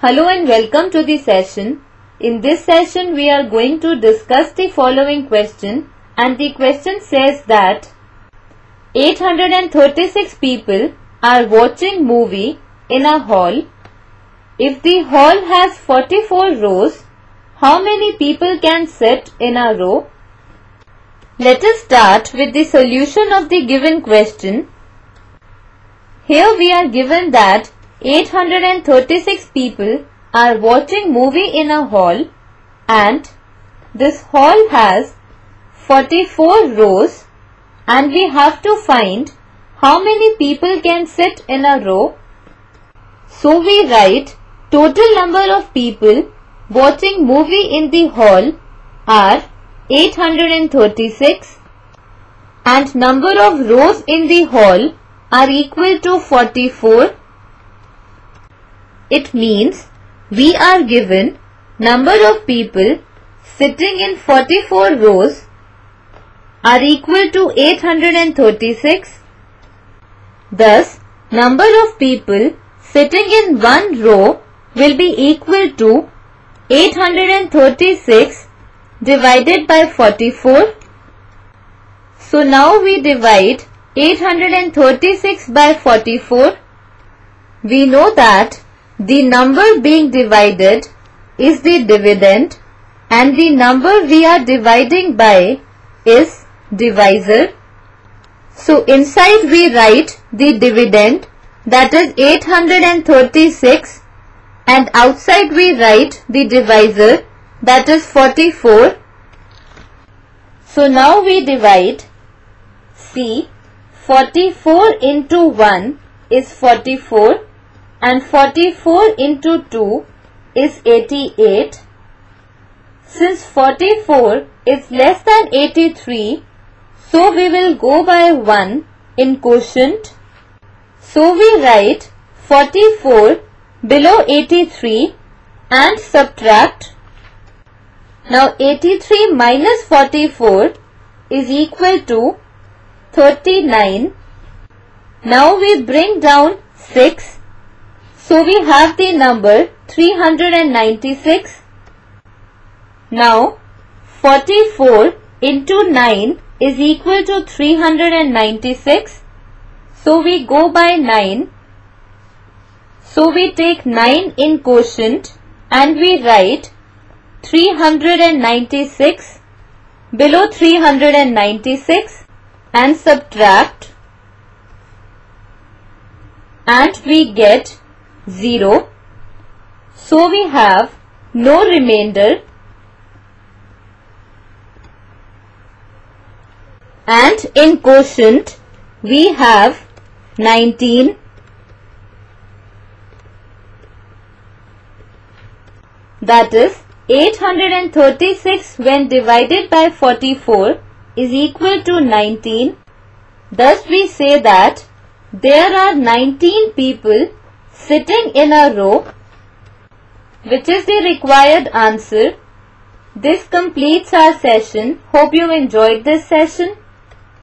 Hello and welcome to the session. In this session we are going to discuss the following question and the question says that 836 people are watching movie in a hall. If the hall has 44 rows, how many people can sit in a row? Let us start with the solution of the given question. Here we are given that 836 people are watching movie in a hall and this hall has 44 rows and we have to find how many people can sit in a row. So we write total number of people watching movie in the hall are 836 and number of rows in the hall are equal to 44 it means we are given number of people sitting in 44 rows are equal to 836. Thus, number of people sitting in one row will be equal to 836 divided by 44. So now we divide 836 by 44. We know that the number being divided is the dividend and the number we are dividing by is divisor. So inside we write the dividend that is 836 and outside we write the divisor that is 44. So now we divide see 44 into 1 is 44 and 44 into 2 is 88. Since 44 is less than 83, so we will go by 1 in quotient. So we write 44 below 83 and subtract. Now 83 minus 44 is equal to 39. Now we bring down 6 so we have the number 396. Now 44 into 9 is equal to 396. So we go by 9. So we take 9 in quotient and we write 396 below 396 and subtract and we get 0. So we have no remainder and in quotient we have 19 that is 836 when divided by 44 is equal to 19 thus we say that there are 19 people sitting in a row which is the required answer. This completes our session. Hope you enjoyed this session.